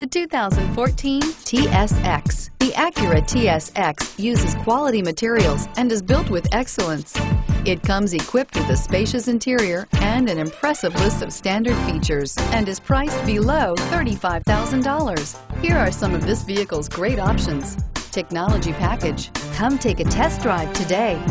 The 2014 TSX. The Acura TSX uses quality materials and is built with excellence. It comes equipped with a spacious interior and an impressive list of standard features and is priced below $35,000. Here are some of this vehicle's great options. Technology package. Come take a test drive today.